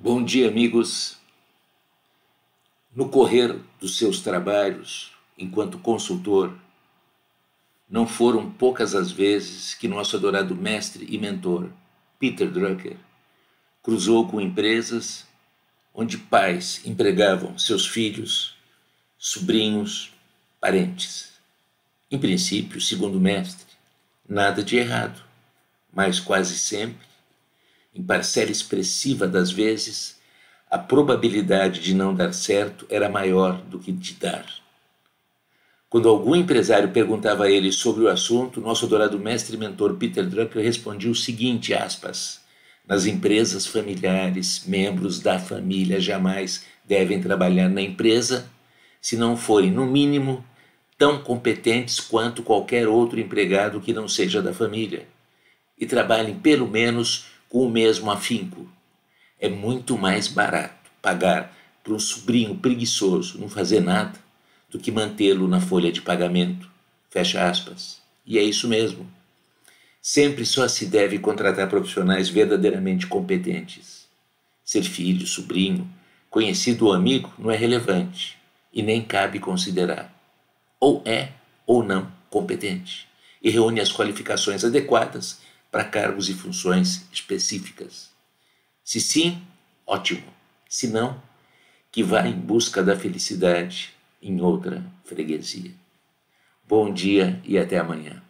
Bom dia, amigos. No correr dos seus trabalhos enquanto consultor, não foram poucas as vezes que nosso adorado mestre e mentor, Peter Drucker, cruzou com empresas onde pais empregavam seus filhos, sobrinhos, parentes. Em princípio, segundo o mestre, nada de errado, mas quase sempre em parcela expressiva das vezes, a probabilidade de não dar certo era maior do que de dar. Quando algum empresário perguntava a ele sobre o assunto, nosso adorado mestre e mentor Peter Drucker respondia o seguinte, aspas, nas empresas familiares, membros da família jamais devem trabalhar na empresa se não forem, no mínimo, tão competentes quanto qualquer outro empregado que não seja da família, e trabalhem pelo menos com o mesmo afinco. É muito mais barato pagar para um sobrinho preguiçoso não fazer nada do que mantê-lo na folha de pagamento. Fecha aspas. E é isso mesmo. Sempre só se deve contratar profissionais verdadeiramente competentes. Ser filho, sobrinho, conhecido ou amigo não é relevante e nem cabe considerar. Ou é ou não competente e reúne as qualificações adequadas para cargos e funções específicas. Se sim, ótimo. Se não, que vá em busca da felicidade em outra freguesia. Bom dia e até amanhã.